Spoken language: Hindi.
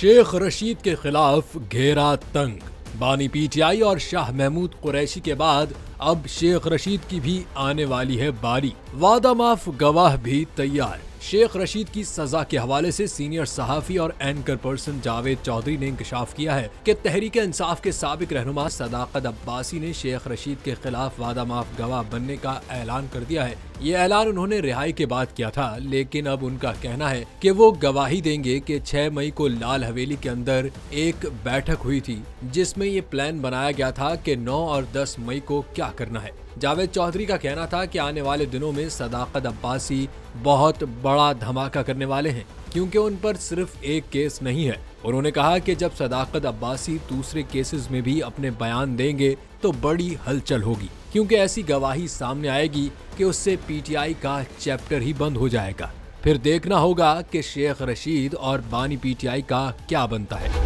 शेख रशीद के खिलाफ घेरा तंग। बानी पीटीआई और शाह महमूद कुरैशी के बाद अब शेख रशीद की भी आने वाली है बारी। वादा माफ़ गवाह भी तैयार। शेख रशीद की सजा के हवाले से सीनियर सहाफी और एंकर पर्सन जावेद चौधरी ने इंकशाफ किया है कि तहरीक इंसाफ के सबक रहनुमा सदाकत अब्बासी ने शेख रशीद के खिलाफ वादा माफ़ गवाह बनने का ऐलान कर दिया है। ये ऐलान उन्होंने रिहाई के बाद किया था, लेकिन अब उनका कहना है कि वो गवाही देंगे कि 6 मई को लाल हवेली के अंदर एक बैठक हुई थी, जिसमें ये प्लान बनाया गया था कि 9 और 10 मई को क्या करना है। जावेद चौधरी का कहना था कि आने वाले दिनों में सदाकत अब्बासी बहुत बड़ा धमाका करने वाले हैं, क्योंकि उन पर सिर्फ़ एक केस नहीं है। उन्होंने कहा कि जब सदाकत अब्बासी दूसरे केसेस में भी अपने बयान देंगे तो बड़ी हलचल होगी, क्योंकि ऐसी गवाही सामने आएगी कि उससे पीटीआई का चैप्टर ही बंद हो जाएगा। फिर देखना होगा कि शेख रशीद और बानी पीटीआई का क्या बनता है।